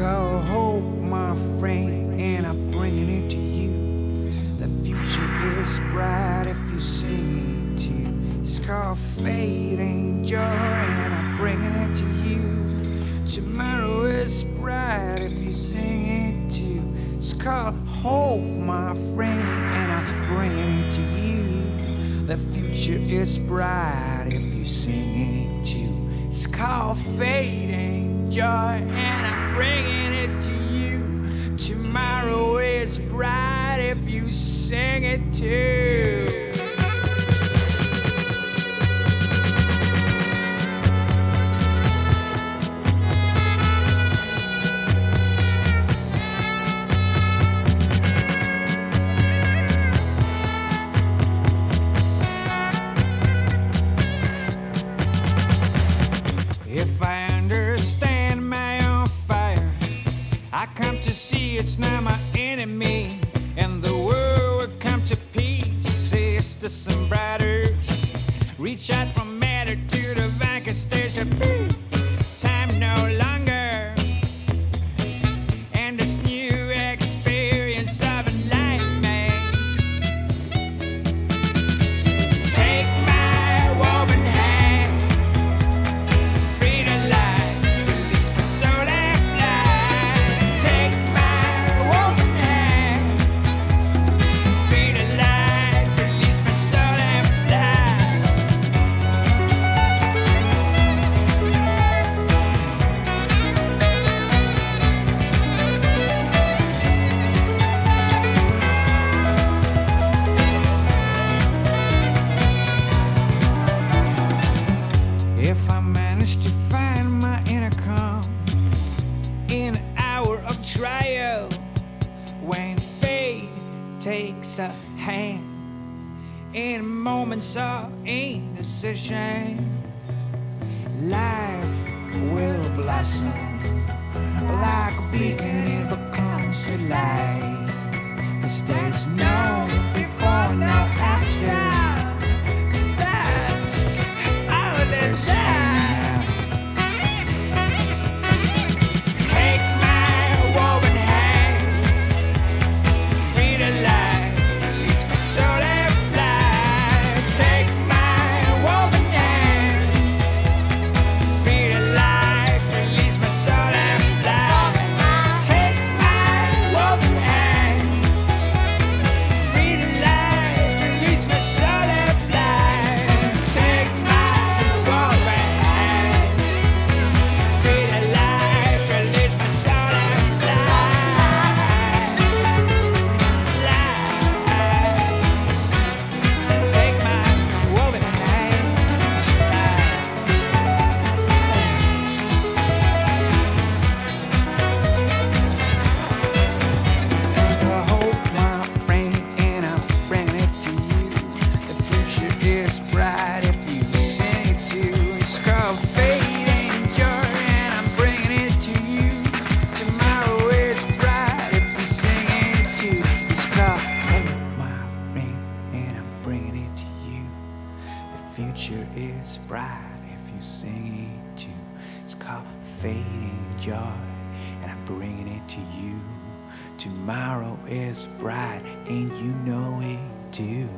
called hope, my friend, and I'm bringing it to you. The future is bright if you sing it too. It's called fate and joy, and I'm bringing it to you. Tomorrow is bright if you sing it too. It's called hope, my friend, and I'm bringing it to you. The future is bright if you sing it too. It's called fading joy, and I'm bringing it to you. Tomorrow is bright if you sing it too. If I understand my own fire, I come to see it's not my enemy, and the world will come to peace. Sisters and brothers, reach out from matter to the when fate takes a hand in moments of indecision, life will blossom like a beacon. It becomes a light. 'Cause there's no before, no is bright if you sing it too. It's called fading joy, and I'm bringing it to you. Tomorrow is bright, and you know it too.